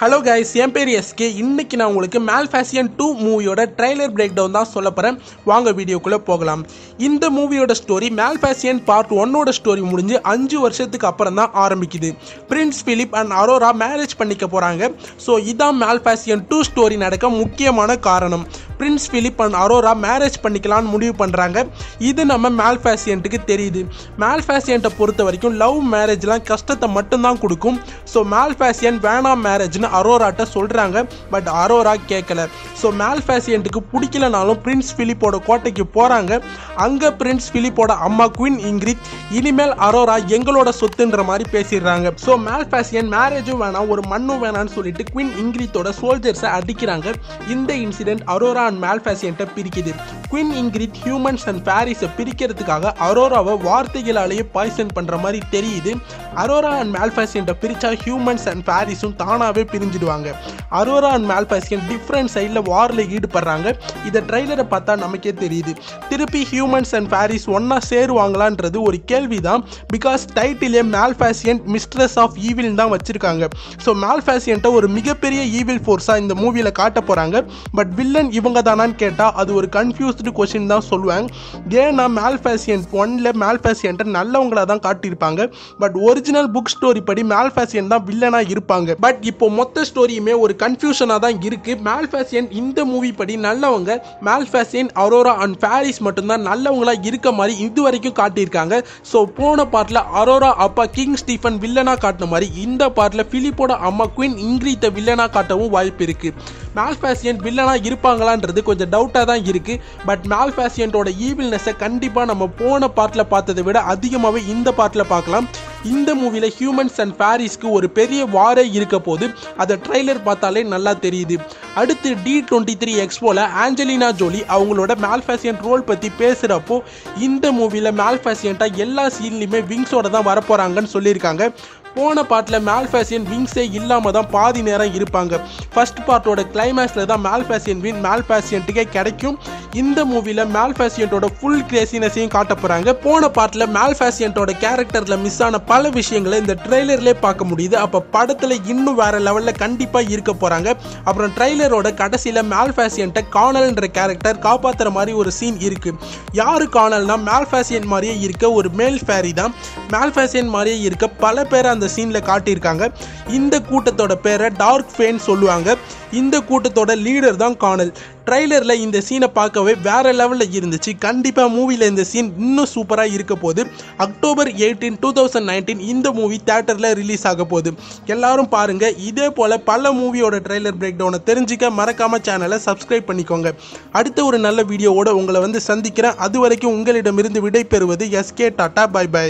Hello guys என் பேர் SK இன்றைக்கி நான் உங்களுக்கு மேல்ஃபேசியன் டூ மூவியோட ட்ரைலர் பிரேக் டவுன் தான் சொல்ல போகிறேன் வாங்க வீடியோக்குள்ளே போகலாம். இந்த மூவியோட ஸ்டோரி மேல்ஃபேசியன் பார்ட் ஒன்னோட ஸ்டோரி முடிஞ்சு அஞ்சு வருஷத்துக்கு அப்புறம் தான் ஆரம்பிக்குது. Prince Philip and Aurora marriage பண்ணிக்க போகிறாங்க ஸோ இதான் மேல்ஃபேசியன் டூ ஸ்டோரி நடக்க முக்கியமான காரணம். Prince Philip and Aurora marriage பண்ணிக்கலாம்னு முடிவு பண்ணுறாங்க இது நம்ம மேல்ஃபேசியன்ட்டுக்கு தெரியுது. மேல்ஃபேசியன்ட்டை பொறுத்த வரைக்கும் லவ் மேரேஜ்லாம் கஷ்டத்தை மட்டும்தான் கொடுக்கும். ஸோ மேல்ஃபேசியன் வேணாம் மேரேஜ்னு அரோராட்ட சொல்கிறாங்க பட் அரோரா கேட்கல ஸோ மேல்ஃபேசியண்ட்டுக்கு பிடிக்கலனாலும் பிரின்ஸ் ஃபிலிப்போட கோட்டைக்கு போகிறாங்க அங்கே பிரின்ஸ் ஃபிலிப்போட அம்மா குயின் இங்கிரித் இனிமேல் அரோரா எங்களோட சொத்துன்ற மாதிரி பேசிடுறாங்க. ஸோ மேல்ஃபேசியன் மேரேஜும் வேணாம் ஒரு மண்ணும் வேணாம்னு சொல்லிட்டு குயின் இங்கிரித்தோட சோல்ஜர்ஸை அடிக்கிறாங்க. இந்த இன்சிடென்ட் அரோரா அண்ட் மேல்ஃபேசியன்ட்டை பிரிக்குது. குயின் இங்கிரிட் ஹியூமன்ஸ் அண்ட் பாரிஸை பிரிக்கிறதுக்காக அரோராவை வார்த்தைகளாலேயே பாய்சன் பண்ணுற மாதிரி தெரியுது. அரோரா அண்ட் மேல்ஃபேசியன்ட்டை பிரித்தா ஹியூமன்ஸ் அண்ட் பாரிஸும் தானாகவே பிரிஞ்சிடுவாங்க. அரோரா அண்ட் மேல்ஃபாசியன் டிஃப்ரெண்ட் சைடில் வாரில் ஈடுபடுறாங்க. இதை ட்ரைலரை பார்த்தா நமக்கே தெரியுது. திருப்பி ஹியூமன்ஸ் அண்ட் பாரிஸ் ஒன்றா சேருவாங்களான்றது ஒரு கேள்வி தான் பிகாஸ் டைட்டிலே மேல்ஃபாசியன் மிஸ்ட்ரஸ் ஆஃப் ஈவில் தான் வச்சுருக்காங்க. ஸோ மேல்ஃபேசியன்ட்டை ஒரு மிகப்பெரிய ஈவில் ஃபோர்ஸாக இந்த மூவியில் காட்ட போகிறாங்க பட் வில்லன் இவங்க தானான்னு கேட்டால் அது ஒரு கன்ஃபியூஸ்டு கொஷின் தான் சொல்லுவேன். ஏன்னா மேல்ஃபேசியன் ஒன்ல மேல்ஃபேசியன்ட்டை நல்லவங்களாக தான் காட்டியிருப்பாங்க. பட் ஒரிஜினல் புக் ஸ்டோரி படி மேல்ஃபேசியன் தான் வில்லனாக இருப்பாங்க. பட் இப்போ மொத்த ஸ்டோரியுமே ஒரு கன்ஃபியூஷனாக தான் இருக்குது மேல்ஃபேசியன் இந்த மூவி படி நல்லவங்க மேல்ஃபேசியன் அரோரா அண்ட் ஃபேரிஸ் மட்டும்தான் நல்லவங்களா இருக்க மாதிரி இது வரைக்கும் காட்டியிருக்காங்க. ஸோ போன பார்ட்டில் அரோரா அப்பா கிங் ஸ்டீஃபன் வில்லனாக காட்டின மாதிரி இந்த பார்ட்டில் ஃபிலிப்போட அம்மா குயின் இங்கிரீத்தை வில்லனாக காட்டவும் வாய்ப்பு இருக்குது மேல்ஃபேசியன் வில்லனா இருப்பாங்களான்றது கொஞ்சம் டவுட்டாக தான் இருக்குது பட் மேல்ஃபேசியன்ட்டோட ஈவில்னஸை கண்டிப்பாக நம்ம போன பார்ட்டில் பார்த்ததை விட அதிகமாகவே இந்த பார்ட்டில் பார்க்கலாம். இந்த மூவியில் ஹியூமன்ஸ் அண்ட் பாரிஸ்க்கு ஒரு பெரிய வாரே இருக்க போது அதை ட்ரைலர் பார்த்தாலே நல்லா தெரியுது. அடுத்து டி டுவெண்ட்டி த்ரீ எக்ஸ்போவில் ஆஞ்சலினா ஜோலி அவங்களோட மேல்ஃபேசியன் ரோல் பற்றி பேசுகிறப்போ இந்த மூவியில் மேல்ஃபேசியன்ட்டாக எல்லா சீன்லையுமே விங்ஸோட தான் வரப்போகிறாங்கன்னு சொல்லியிருக்காங்க. போன பார்ட்டில் மேல்ஃபேசியன் விங்ஸே இல்லாமல் தான் பாதி நேரம் இருப்பாங்க. ஃபர்ஸ்ட் பார்ட்டோட கிளைமேக்ஸில் தான் மேல்ஃபேசியன் வின் மேல்ஃபேசியன்ட்டுக்கே கிடைக்கும். இந்த மூவியில் மேல்ஃபேசியன்ட்டோட ஃபுல் கிரேசினஸையும் காட்ட போகிறாங்க போன பார்ட்டில் மேல்ஃபேசியன்ட்டோட கேரக்டரில் மிஸ் ஆன பல விஷயங்களை இந்த ட்ரெய்லர்லேயே பார்க்க முடியுது. அப்போ படத்தில் இன்னும் வேற லெவலில் கண்டிப்பாக இருக்க போகிறாங்க அப்புறம் ட்ரெய்லரோட கடைசியில் மேல்ஃபேசியன்ட்டை காணல்ன்ற கேரக்டர் காப்பாற்றுற மாதிரி ஒரு சீன் இருக்குது யாரு காணல்னா மேல்ஃபேசியன் மாதிரியே இருக்க ஒரு மேல் ஃபேரி தான். மேல்ஃபேசியன் மாதிரியே இருக்க பல பேர் அந்த சீனில் காட்டியிருக்காங்க. இந்த கூட்டத்தோட பேரை டார்க் ஃபேன் சொல்லுவாங்க. இந்த கூட்டத்தோட லீடர் தான் காணல். ட்ரைலரில் இந்த சீனை பார்க்கவே வேற லெவலில் இருந்துச்சு. கண்டிப்பாக மூவியில் இந்த சீன் இன்னும் சூப்பராக இருக்க போகுது. October eighteen two thousand nineteen இந்த மூவி தேட்டரில் ரிலீஸ் ஆக போகுது. எல்லாரும் பாருங்கள் இதே போல் பல மூவியோட ட்ரைலர் பிரேக் டவுனை தெரிஞ்சுக்க மறக்காமல் சேனலை சப்ஸ்கிரைப் பண்ணிக்கோங்க. அடுத்த ஒரு நல்ல வீடியோவோட உங்களை வந்து சந்திக்கிறேன். அது வரைக்கும் உங்களிடமிருந்து விடை பெறுவது எஸ்கே டாட்டா. By by.